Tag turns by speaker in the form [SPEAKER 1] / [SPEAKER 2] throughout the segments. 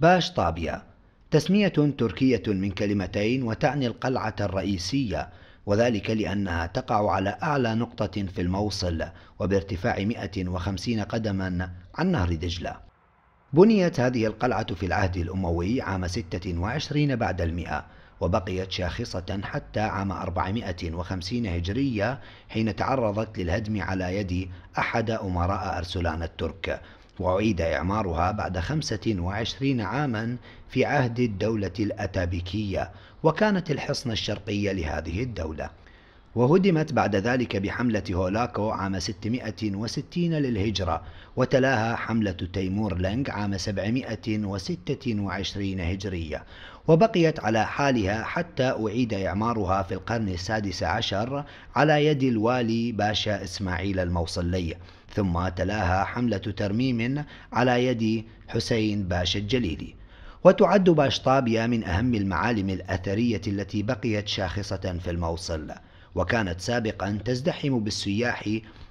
[SPEAKER 1] باش طابيا. تسمية تركية من كلمتين وتعني القلعة الرئيسية وذلك لأنها تقع على أعلى نقطة في الموصل وبارتفاع 150 قدما عن نهر دجلة. بنيت هذه القلعة في العهد الأموي عام 26 بعد المئة وبقيت شاخصة حتى عام 450 هجرية حين تعرضت للهدم على يد أحد أمراء أرسلان الترك. وأعيد إعمارها بعد 25 عاما في عهد الدولة الأتابكية وكانت الحصن الشرقي لهذه الدولة. وهدمت بعد ذلك بحملة هولاكو عام 660 للهجرة وتلاها حملة تيمور لنج عام 726 هجرية. وبقيت على حالها حتى أعيد إعمارها في القرن السادس عشر على يد الوالي باشا إسماعيل الموصلي. ثم تلاها حملة ترميم على يد حسين باشا الجليلي. وتعد باشطابيا من أهم المعالم الأثرية التي بقيت شاخصة في الموصل. وكانت سابقا تزدحم بالسياح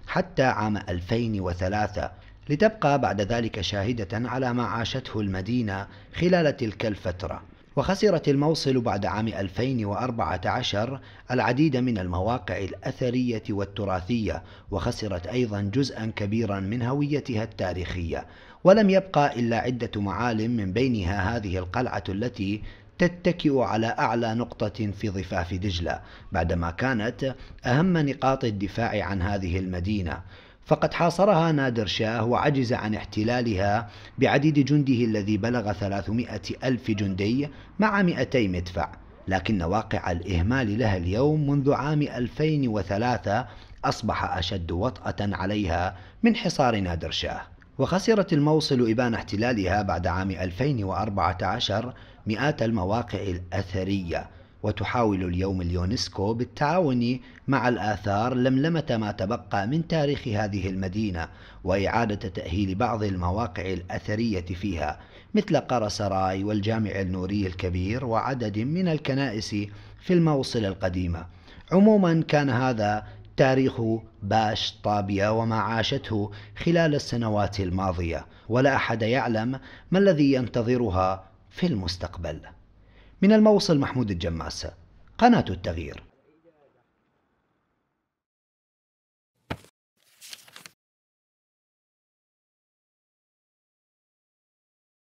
[SPEAKER 1] حتى عام 2003 لتبقى بعد ذلك شاهدة على ما عاشته المدينة خلال تلك الفترة. وخسرت الموصل بعد عام 2014 العديد من المواقع الأثرية والتراثية وخسرت أيضا جزءا كبيرا من هويتها التاريخية. ولم يبقى إلا عدة معالم من بينها هذه القلعة التي تتكئ على أعلى نقطة في ضفاف دجلة بعدما كانت أهم نقاط الدفاع عن هذه المدينة. فقد حاصرها نادر شاه وعجز عن احتلالها بعديد جنده الذي بلغ 300 ألف جندي مع 200 مدفع. لكن واقع الإهمال لها اليوم منذ عام 2003 أصبح أشد وطأة عليها من حصار نادر شاه. وخسرت الموصل إبان احتلالها بعد عام 2014 مئات المواقع الأثرية وتحاول اليوم اليونسكو بالتعاون مع الآثار لملمة ما تبقى من تاريخ هذه المدينة وإعادة تأهيل بعض المواقع الأثرية فيها مثل قرصراي والجامع النوري الكبير وعدد من الكنائس في الموصل القديمة. عموما كان هذا تاريخ باش طابية وما عاشته خلال السنوات الماضية ولا أحد يعلم ما الذي ينتظرها في المستقبل. من الموصل محمود الجماسة قناة التغيير.